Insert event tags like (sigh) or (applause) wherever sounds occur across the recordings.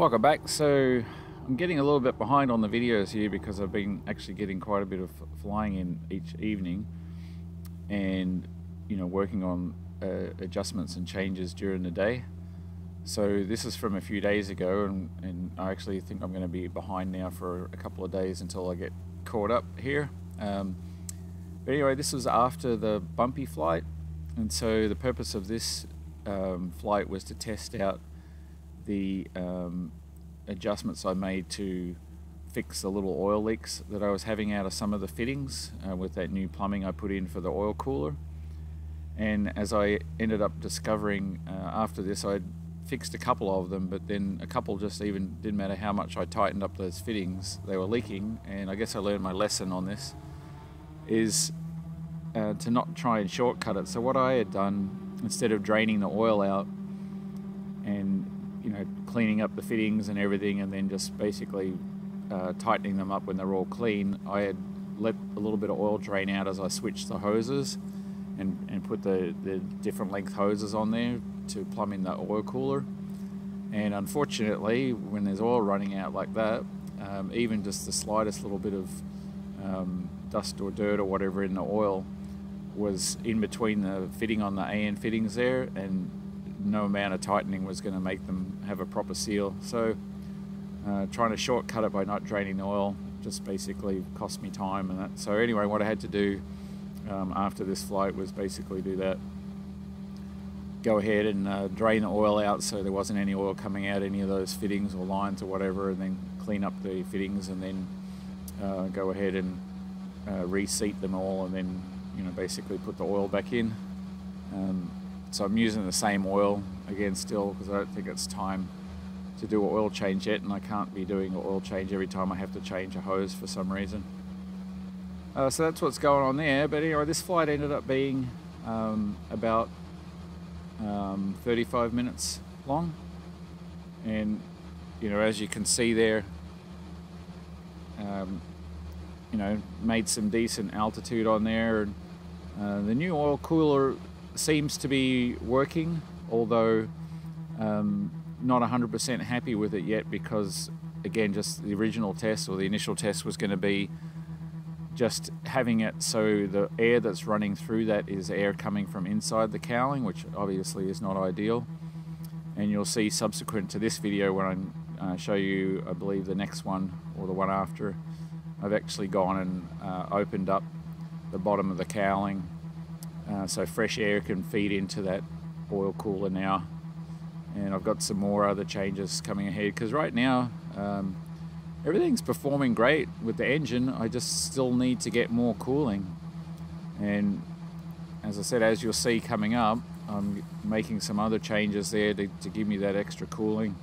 Welcome back. So I'm getting a little bit behind on the videos here because I've been actually getting quite a bit of flying in each evening and you know working on uh, adjustments and changes during the day. So this is from a few days ago and, and I actually think I'm going to be behind now for a couple of days until I get caught up here. Um, but anyway, this was after the bumpy flight and so the purpose of this um, flight was to test out the um, adjustments I made to fix the little oil leaks that I was having out of some of the fittings uh, with that new plumbing I put in for the oil cooler. And as I ended up discovering uh, after this, I fixed a couple of them, but then a couple just even didn't matter how much I tightened up those fittings, they were leaking. And I guess I learned my lesson on this is uh, to not try and shortcut it. So what I had done, instead of draining the oil out and cleaning up the fittings and everything, and then just basically uh, tightening them up when they're all clean, I had let a little bit of oil drain out as I switched the hoses and, and put the, the different length hoses on there to plumb in the oil cooler. And unfortunately, when there's oil running out like that, um, even just the slightest little bit of um, dust or dirt or whatever in the oil was in between the fitting on the AN fittings there and no amount of tightening was going to make them have a proper seal. So uh, trying to shortcut it by not draining the oil just basically cost me time and that. So anyway, what I had to do um, after this flight was basically do that. Go ahead and uh, drain the oil out so there wasn't any oil coming out any of those fittings or lines or whatever and then clean up the fittings and then uh, go ahead and uh, reseat them all and then you know basically put the oil back in. Um, so I'm using the same oil again still because I don't think it's time to do an oil change yet and I can't be doing an oil change every time I have to change a hose for some reason. Uh, so that's what's going on there. But anyway this flight ended up being um, about um, 35 minutes long. And you know as you can see there um, you know made some decent altitude on there. And uh, the new oil cooler seems to be working, although um, not 100% happy with it yet because, again, just the original test or the initial test was going to be just having it so the air that's running through that is air coming from inside the cowling, which obviously is not ideal. And you'll see subsequent to this video when I uh, show you, I believe, the next one or the one after, I've actually gone and uh, opened up the bottom of the cowling uh, so fresh air can feed into that oil cooler now. And I've got some more other changes coming ahead because right now um, everything's performing great with the engine. I just still need to get more cooling. And as I said, as you'll see coming up, I'm making some other changes there to, to give me that extra cooling.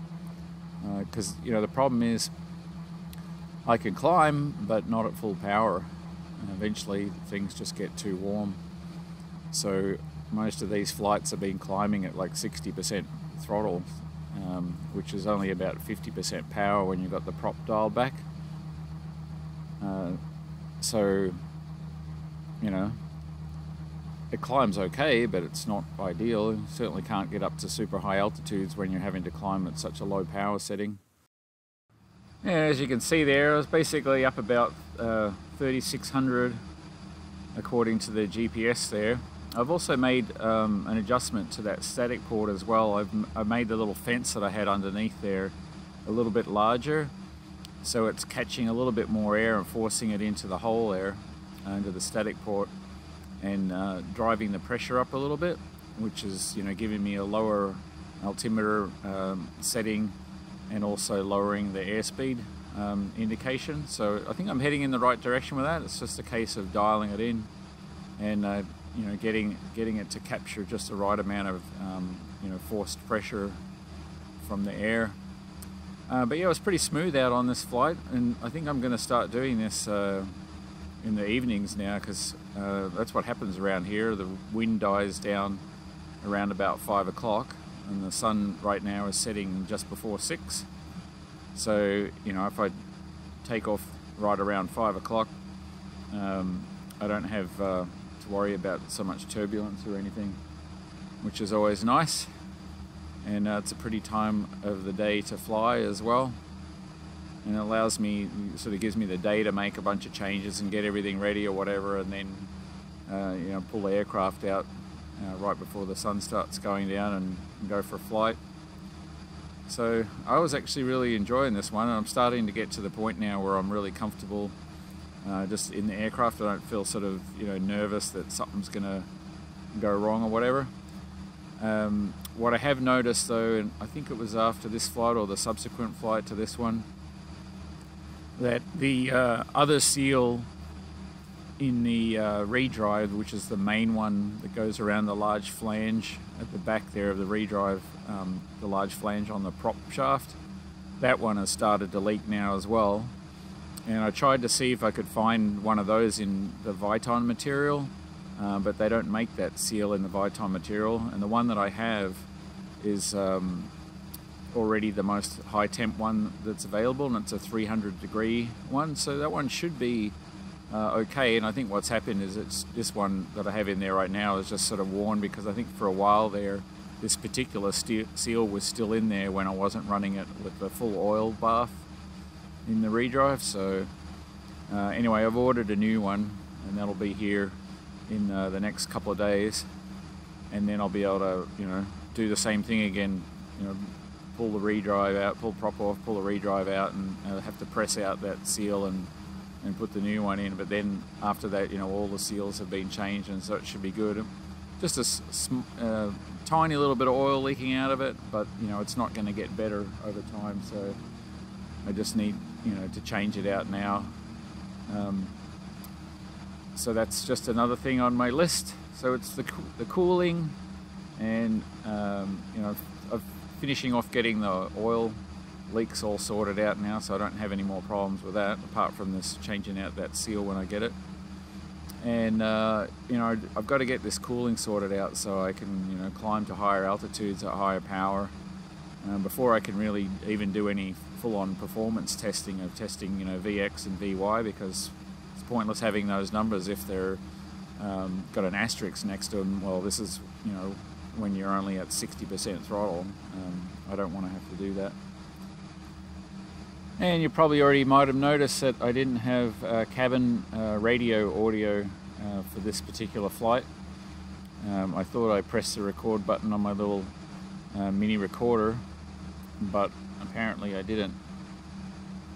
Because, uh, you know, the problem is I can climb, but not at full power. And eventually things just get too warm. So most of these flights have been climbing at like 60% throttle, um, which is only about 50% power when you've got the prop dial back. Uh, so, you know, it climbs okay, but it's not ideal. You certainly can't get up to super high altitudes when you're having to climb at such a low power setting. Yeah, as you can see there, I was basically up about uh, 3600 according to the GPS there. I've also made um, an adjustment to that static port as well. I've, I've made the little fence that I had underneath there a little bit larger so it's catching a little bit more air and forcing it into the hole there, uh, into the static port and uh, driving the pressure up a little bit which is you know giving me a lower altimeter um, setting and also lowering the airspeed um, indication so I think I'm heading in the right direction with that it's just a case of dialing it in and uh, you know, getting getting it to capture just the right amount of um, you know forced pressure from the air. Uh, but yeah, it was pretty smooth out on this flight, and I think I'm going to start doing this uh, in the evenings now because uh, that's what happens around here. The wind dies down around about five o'clock, and the sun right now is setting just before six. So you know, if I take off right around five o'clock, um, I don't have uh, to worry about so much turbulence or anything, which is always nice. and uh, it's a pretty time of the day to fly as well and it allows me sort of gives me the day to make a bunch of changes and get everything ready or whatever and then uh, you know pull the aircraft out uh, right before the sun starts going down and, and, go for a flight so I was actually really enjoying this one and I'm starting to get to the point now where I'm really comfortable uh, just in the aircraft I don't feel sort of you know nervous that something's gonna go wrong or whatever um, what I have noticed though, and I think it was after this flight or the subsequent flight to this one, that the uh, other seal in the uh, redrive, which is the main one that goes around the large flange at the back there of the redrive, um, the large flange on the prop shaft, that one has started to leak now as well. And I tried to see if I could find one of those in the Viton material, uh, but they don't make that seal in the Viton material. And the one that I have is um, already the most high temp one that's available, and it's a 300 degree one. So that one should be uh, okay. And I think what's happened is it's this one that I have in there right now is just sort of worn because I think for a while there, this particular seal was still in there when I wasn't running it with the full oil bath in the redrive. So uh, anyway, I've ordered a new one, and that'll be here in uh, the next couple of days, and then I'll be able to, you know, do the same thing again. You know, pull the redrive out, pull prop off, pull the redrive out, and uh, have to press out that seal and and put the new one in. But then after that, you know, all the seals have been changed, and so it should be good. Just a uh, tiny little bit of oil leaking out of it, but you know, it's not going to get better over time. So I just need, you know, to change it out now. Um, so that's just another thing on my list. So it's the, the cooling and um, you know I'm finishing off getting the oil leaks all sorted out now so I don't have any more problems with that apart from this changing out that seal when I get it and uh, you know I've got to get this cooling sorted out so I can you know climb to higher altitudes at higher power um, before I can really even do any full-on performance testing of testing you know VX and VY because it's pointless having those numbers if they're um, got an asterisk next to them. Well, this is you know when you're only at 60% throttle. Um, I don't want to have to do that. And you probably already might have noticed that I didn't have uh, cabin uh, radio audio uh, for this particular flight. Um, I thought I pressed the record button on my little mini recorder, but apparently I didn't.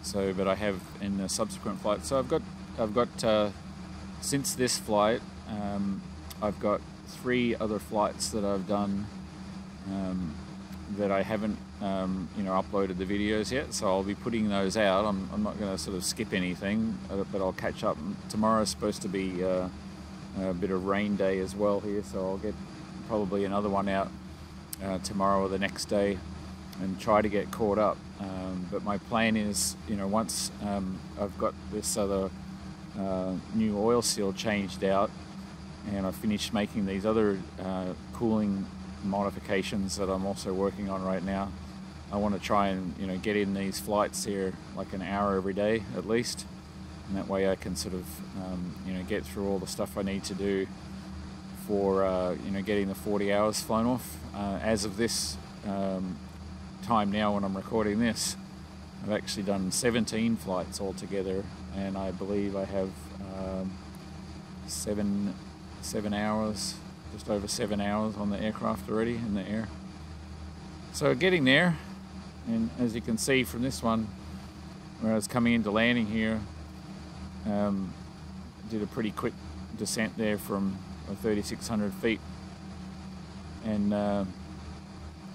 So, but I have in the subsequent flight. So I've got I've got uh, since this flight, um, I've got three other flights that I've done um, that I haven't, um, you know, uploaded the videos yet. So I'll be putting those out. I'm, I'm not going to sort of skip anything, uh, but I'll catch up. Tomorrow's supposed to be uh, a bit of rain day as well here, so I'll get probably another one out uh, tomorrow or the next day and try to get caught up. Um, but my plan is, you know, once um, I've got this other uh, new oil seal changed out and I finished making these other uh, cooling modifications that I'm also working on right now. I want to try and you know get in these flights here like an hour every day at least and that way I can sort of um, you know get through all the stuff I need to do for uh, you know getting the 40 hours flown off. Uh, as of this um, time now when I'm recording this I've actually done 17 flights altogether, and I believe I have um, seven seven hours, just over seven hours on the aircraft already in the air. So getting there, and as you can see from this one, where I was coming into landing here, um, did a pretty quick descent there from 3,600 feet, and uh,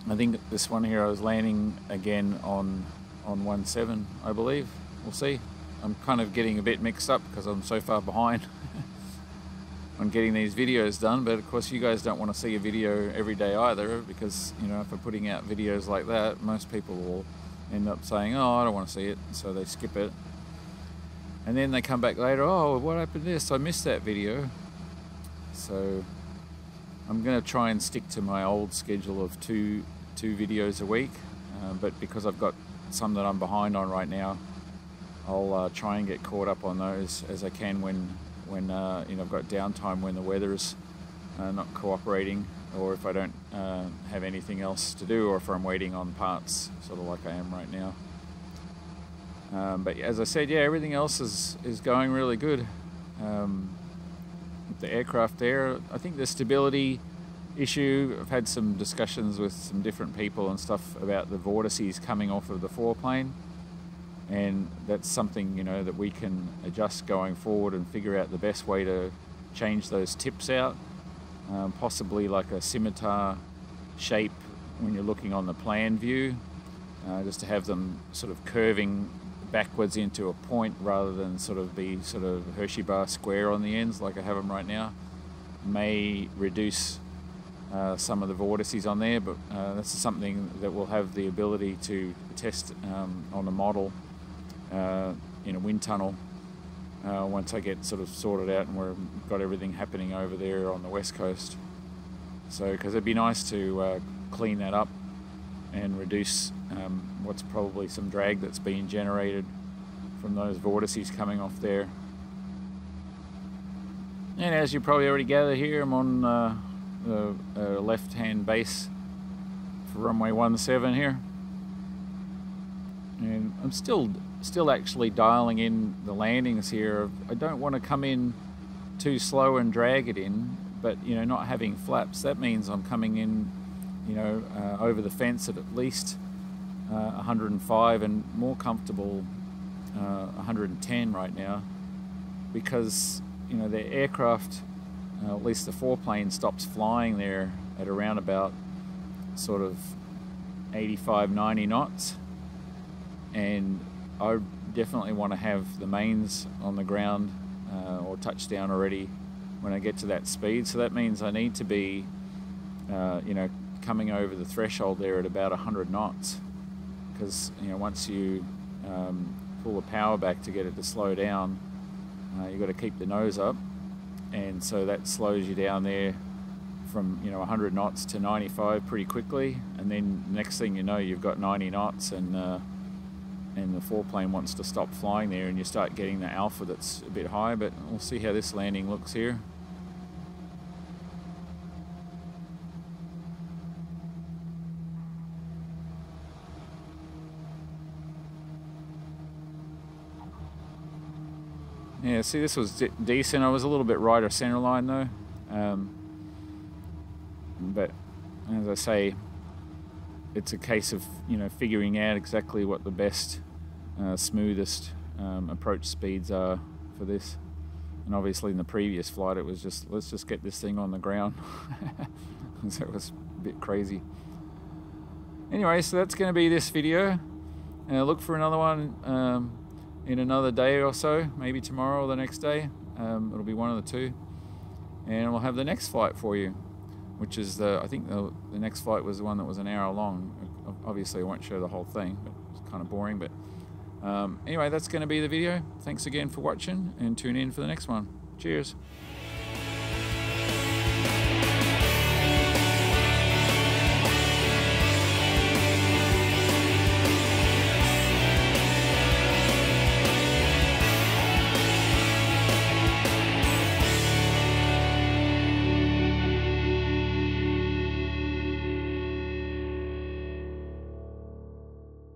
I think this one here I was landing again on on 1.7, I believe. We'll see. I'm kind of getting a bit mixed up because I'm so far behind (laughs) on getting these videos done. But of course, you guys don't want to see a video every day either because, you know, if I'm putting out videos like that, most people will end up saying, oh, I don't want to see it. So they skip it. And then they come back later, oh, what happened to this? I missed that video. So I'm going to try and stick to my old schedule of two two videos a week. Uh, but because I've got some that I'm behind on right now. I'll uh, try and get caught up on those as I can when when uh, you know I've got downtime when the weather is uh, not cooperating or if I don't uh, have anything else to do, or if I'm waiting on parts, sort of like I am right now. Um, but as I said, yeah, everything else is, is going really good. Um, the aircraft there, I think the stability issue, I've had some discussions with some different people and stuff about the vortices coming off of the foreplane. And that's something, you know, that we can adjust going forward and figure out the best way to change those tips out. Um, possibly like a scimitar shape when you're looking on the plan view, uh, just to have them sort of curving backwards into a point rather than sort of be sort of Hershey bar square on the ends like I have them right now. May reduce uh, some of the vortices on there but uh, this is something that we'll have the ability to test um, on a model uh, in a wind tunnel uh, once I get sort of sorted out and we've got everything happening over there on the west coast. So because it'd be nice to uh, clean that up and reduce um, what's probably some drag that's being generated from those vortices coming off there. And as you probably already gather here, I'm on uh, the uh, left-hand base for runway 17 here. And I'm still still actually dialing in the landings here. I don't want to come in too slow and drag it in, but you know, not having flaps, that means I'm coming in you know, uh, over the fence at at least uh, 105 and more comfortable uh, 110 right now because, you know, the aircraft, uh, at least the foreplane, stops flying there at around about sort of 85, 90 knots. And I definitely want to have the mains on the ground uh, or touchdown already when I get to that speed. So that means I need to be, uh, you know, coming over the threshold there at about 100 knots. Because you know once you um, pull the power back to get it to slow down uh, you've got to keep the nose up. And so that slows you down there from you know 100 knots to 95 pretty quickly. And then next thing you know you've got 90 knots and uh, and the foreplane wants to stop flying there and you start getting the alpha that's a bit high but we'll see how this landing looks here Yeah, see, this was decent. I was a little bit right of center line though. Um, but as I say, it's a case of you know figuring out exactly what the best, uh, smoothest um, approach speeds are for this. And obviously, in the previous flight, it was just let's just get this thing on the ground. (laughs) so it was a bit crazy. Anyway, so that's going to be this video. Uh, look for another one. Um, in another day or so, maybe tomorrow or the next day. Um, it'll be one of the two. And we'll have the next flight for you, which is the, I think the, the next flight was the one that was an hour long. Obviously, I won't show the whole thing, but it's kind of boring. But um, anyway, that's going to be the video. Thanks again for watching and tune in for the next one. Cheers.